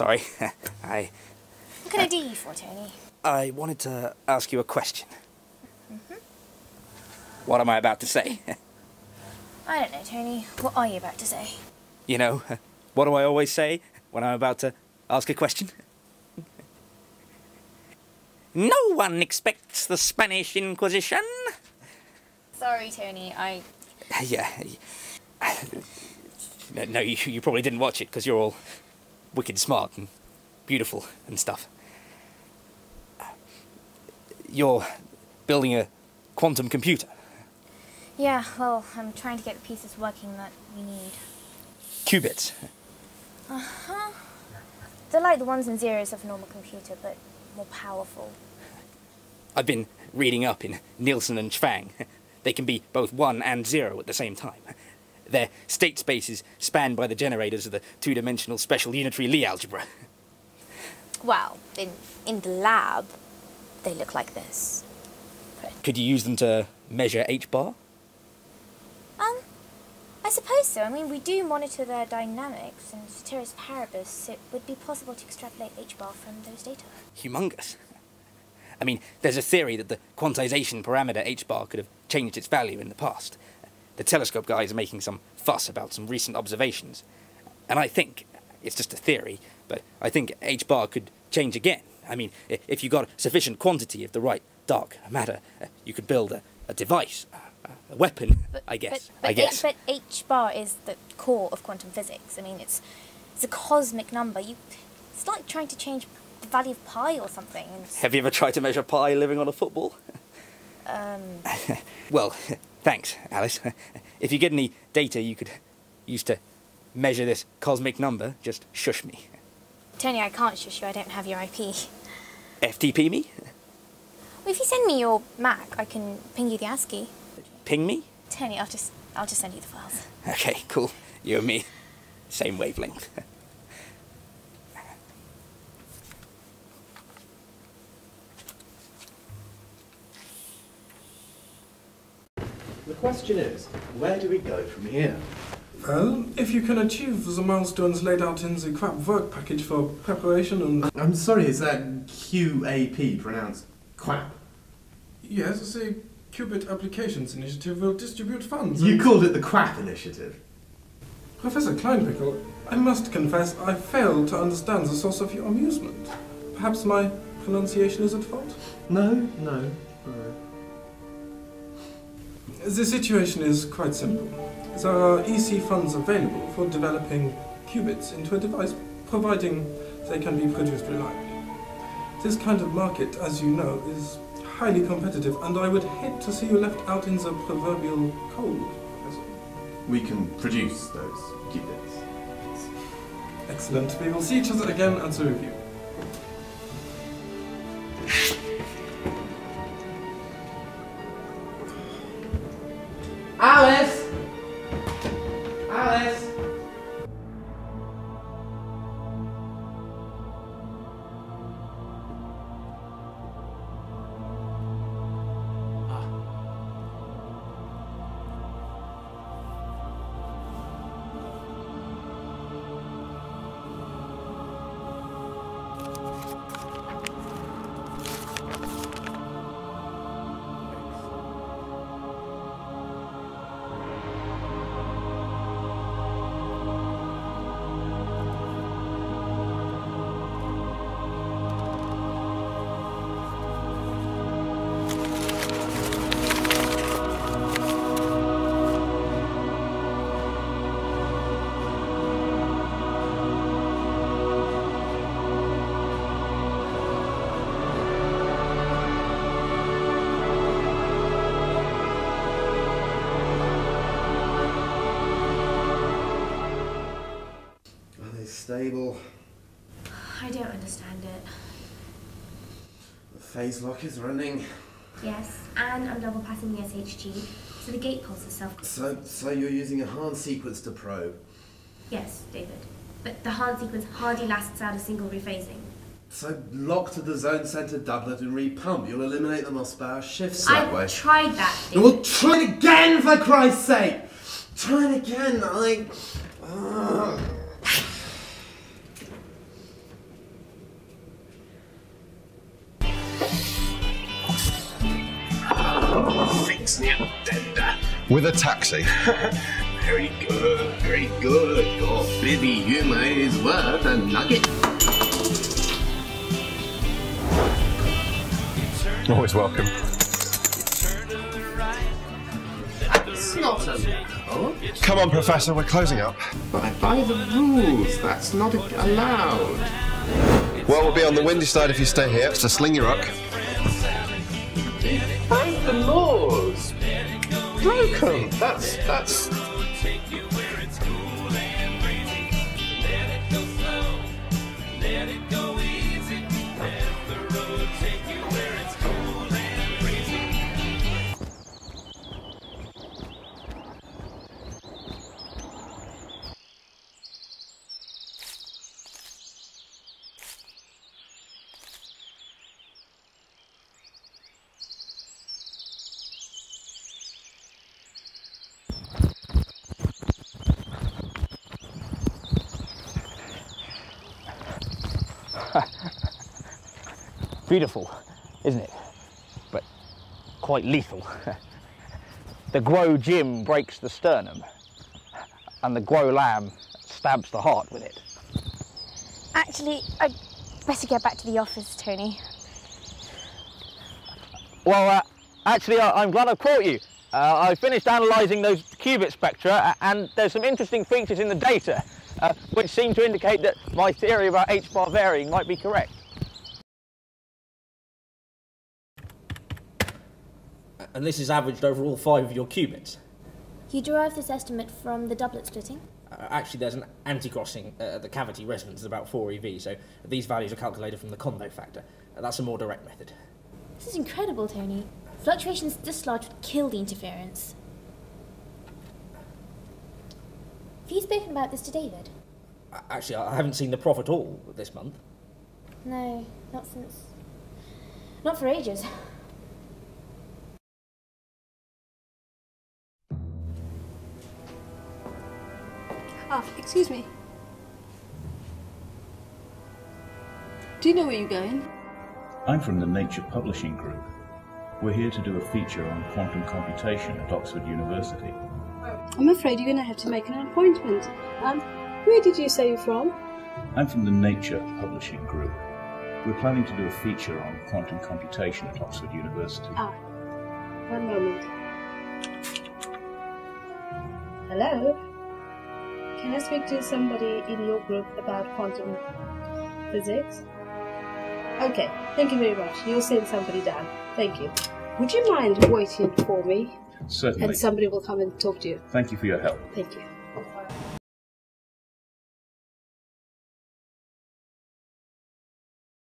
sorry. I What can I do you for, Tony? I wanted to ask you a question. Mhm. What am I about to say? I don't know, Tony. What are you about to say? you know, what do I always say when I'm about to ask a question? no one expects the Spanish Inquisition. Sorry, Tony. I. Yeah. No, no you, you probably didn't watch it because you're all wicked smart and beautiful and stuff. You're building a quantum computer. Yeah, well, I'm trying to get the pieces working that we need. Qubits. Uh huh. They're like the ones and zeros of a normal computer, but more powerful. I've been reading up in Nielsen and Chuang. They can be both one and zero at the same time. They're state spaces spanned by the generators of the two dimensional special unitary Lie algebra. Well, in, in the lab, they look like this. Could you use them to measure H bar? Um, I suppose so. I mean, we do monitor their dynamics, and ceteris paribus, it would be possible to extrapolate H bar from those data. Humongous. I mean, there's a theory that the quantization parameter H bar could have changed its value in the past. The telescope guys are making some fuss about some recent observations. And I think, it's just a theory, but I think H bar could change again. I mean, if you got sufficient quantity of the right dark matter, uh, you could build a, a device, a, weapon, I guess. But, but I guess. H, but H bar is the core of quantum physics. I mean, it's it's a cosmic number. You, it's like trying to change the value of pi or something. Have you ever tried to measure pi living on a football? um, Well, thanks, Alice. If you get any data you could use to measure this cosmic number, just shush me. Tony, I can't shush you. I don't have your IP. FTP me? Well, if you send me your Mac, I can ping you the ASCII. Ping me? Tony, I'll just I'll just send you the files. Okay, cool. You and me, same wavelength. The question is, where do we go from here? Well, if you can achieve the milestones laid out in the QAP work package for preparation and... I'm sorry, is that QAP pronounced quap? Yes, the Qubit Applications Initiative will distribute funds. You called it the quap initiative. Professor Kleinpickel, I must confess I fail to understand the source of your amusement. Perhaps my pronunciation is at fault? No, no, no. The situation is quite simple. There are EC funds available for developing qubits into a device, providing they can be produced reliably. This kind of market, as you know, is highly competitive, and I would hate to see you left out in the proverbial cold. Professor. We can produce those qubits. Excellent. We will see each other again at the review. Phase lock is running. Yes, and I'm double passing the SHG, so the gate pulse is self. So, so you're using a Hahn sequence to probe. Yes, David. But the Hahn sequence hardly lasts out a single rephasing. So lock to the zone center doublet and repump. You'll eliminate the Mossbauer shifts that way. I've tried that. David. Well, try it again, for Christ's sake! Try it again, I. Ugh. With a taxi. Very good, very good. Your bibby humour is worth a nugget. Always welcome. That's not allowed. Come on, Professor, we're closing up. By, by the rules, that's not allowed. Well, we'll be on the windy side if you stay here, so sling your rock. Broken. That's that's. Beautiful, isn't it? But quite lethal. the Grow Jim breaks the sternum, and the Grow Lamb stabs the heart with it. Actually, I'd better get back to the office, Tony. Well, uh, actually, I- I'm glad I caught you. Uh, I finished analysing those qubit spectra, and there's some interesting features in the data, uh, which seem to indicate that my theory about H-bar varying might be correct. And this is averaged over all five of your qubits. You derive this estimate from the doublet splitting? Uh, actually, there's an anti-crossing uh, at the cavity resonance is about 4 eV, so these values are calculated from the Kondo factor. Uh, that's a more direct method. This is incredible, Tony. Fluctuations this large would kill the interference. Have you spoken about this to David? Uh, actually, I haven't seen the prof at all this month. No, not since. Not for ages. Ah, excuse me. Do you know where you're going? I'm from the Nature Publishing Group. We're here to do a feature on quantum computation at Oxford University. I'm afraid you're going to have to make an appointment. Um, where did you say you're from? I'm from the Nature Publishing Group. We're planning to do a feature on quantum computation at Oxford University. Ah, one moment. Hello? Can I speak to somebody in your group about quantum physics? Okay, thank you very much. You'll send somebody down. Thank you. Would you mind waiting for me? Certainly. And somebody will come and talk to you. Thank you for your help. Thank you.